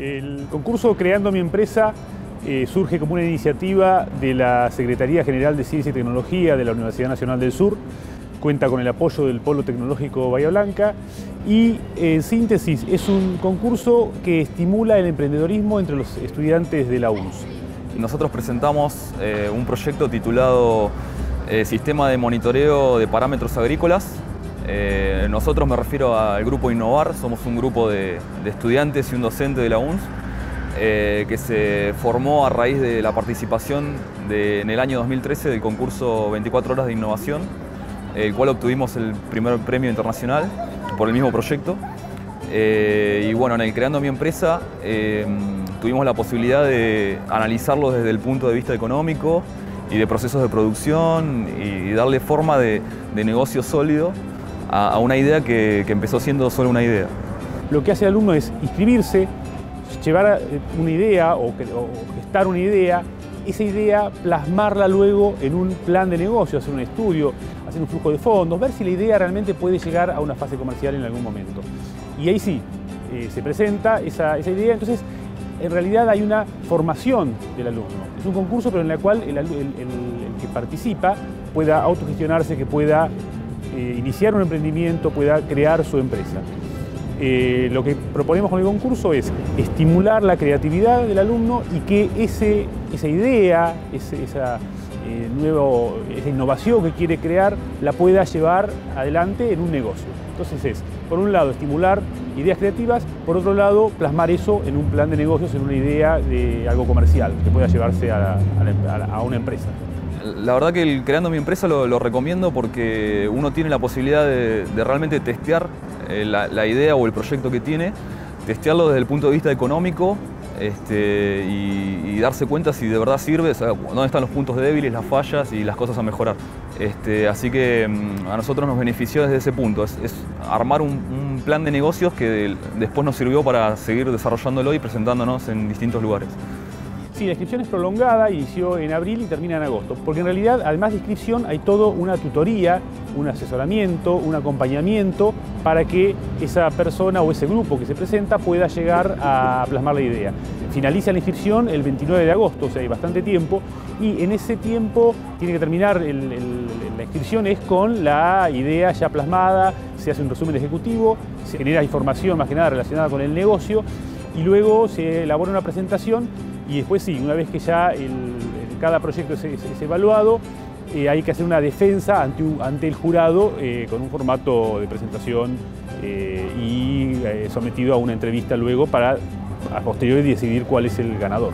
El concurso Creando mi empresa eh, surge como una iniciativa de la Secretaría General de Ciencia y Tecnología de la Universidad Nacional del Sur. Cuenta con el apoyo del Polo Tecnológico Bahía Blanca y, en síntesis, es un concurso que estimula el emprendedorismo entre los estudiantes de la UNS. Nosotros presentamos eh, un proyecto titulado eh, Sistema de Monitoreo de Parámetros Agrícolas eh, nosotros me refiero al grupo Innovar, somos un grupo de, estudiantes y un docente de la UNS eh, que se formó a raíz de la participación en el año 2013 del concurso 24 horas de innovación, el cual obtuvimos el primer premio internacional por el mismo proyecto. Eh, y bueno, en el Creando mi empresa tuvimos la posibilidad de analizarlo desde el punto de vista económico y de procesos de producción y darle forma de, de negocio sólido a, una idea que, empezó siendo solo una idea. Lo que hace el alumno es inscribirse, llevar eh, una idea o, gestar una idea, esa idea plasmarla luego en un plan de negocio, hacer un estudio, hacer un flujo de fondos, ver si la idea realmente puede llegar a una fase comercial en algún momento. Y ahí sí, eh, se presenta esa, idea, entonces en realidad hay una formación del alumno. Es un concurso pero en el cual el, el que participa pueda autogestionarse, que pueda eh, iniciar un emprendimiento, pueda crear su empresa. Eh, lo que proponemos con el concurso es estimular la creatividad del alumno y que ese, esa idea, esa, eh, nuevo, esa innovación que quiere crear, la pueda llevar adelante en un negocio. Entonces es, por un lado, estimular ideas creativas, por otro lado, plasmar eso en un plan de negocios, en una idea de algo comercial que pueda llevarse a una empresa. La verdad que Creando mi empresa lo, recomiendo porque uno tiene la posibilidad de, realmente testear eh, la, idea o el proyecto que tiene, testearlo desde el punto de vista económico este, y, darse cuenta si de verdad sirve, dónde están los puntos débiles, las fallas y las cosas a mejorar. Este, así que mm, a nosotros nos benefició desde ese punto, es, armar un, un, plan de negocios que después nos sirvió para seguir desarrollándolo y presentándonos en distintos lugares. Sí, la inscripción es prolongada, inició en abril y termina en agosto, porque en realidad, además de inscripción, hay todo una tutoría, un asesoramiento, un acompañamiento para que esa persona o ese grupo que se presenta pueda llegar a plasmar la idea. Finaliza la inscripción el 29 de agosto, o sea, hay bastante tiempo, y en ese tiempo tiene que terminar la inscripción es con la idea ya plasmada, se hace un resumen ejecutivo, se genera información más que nada relacionada con el negocio, y luego se elabora una presentación y después sí, una vez que ya cada proyecto es, evaluado, eh, hay que hacer una defensa ante, ante el jurado eh, con un formato de presentación eh, y sometido a una entrevista luego para a posteriori decidir cuál es el ganador.